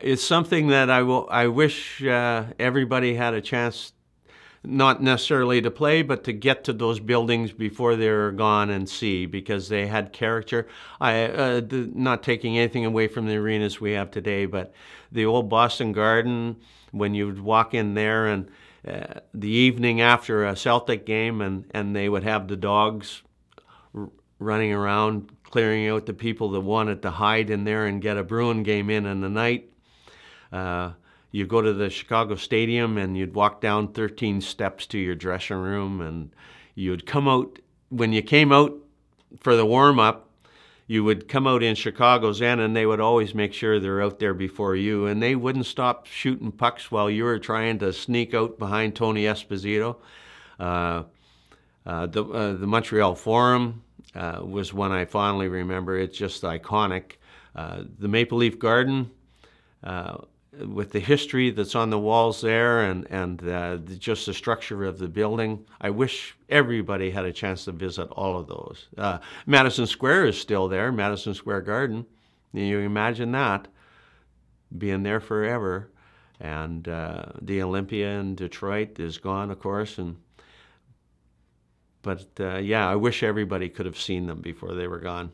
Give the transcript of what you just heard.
it's something that I will. I wish uh, everybody had a chance, not necessarily to play, but to get to those buildings before they're gone and see because they had character. I uh, not taking anything away from the arenas we have today, but the old Boston Garden when you'd walk in there and uh, the evening after a Celtic game, and and they would have the dogs running around clearing out the people that wanted to hide in there and get a Bruin game in in the night uh, you go to the Chicago Stadium and you'd walk down 13 steps to your dressing room, and you'd come out when you came out for the warm up. You would come out in Chicago's end, and they would always make sure they're out there before you, and they wouldn't stop shooting pucks while you were trying to sneak out behind Tony Esposito. Uh, uh, the uh, the Montreal Forum uh, was one I fondly remember. It's just iconic. Uh, the Maple Leaf Garden uh, with the history that's on the walls there and, and the, just the structure of the building. I wish everybody had a chance to visit all of those. Uh, Madison Square is still there, Madison Square Garden. You imagine that being there forever. And uh, the Olympia in Detroit is gone, of course. And but uh, yeah, I wish everybody could have seen them before they were gone.